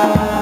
Música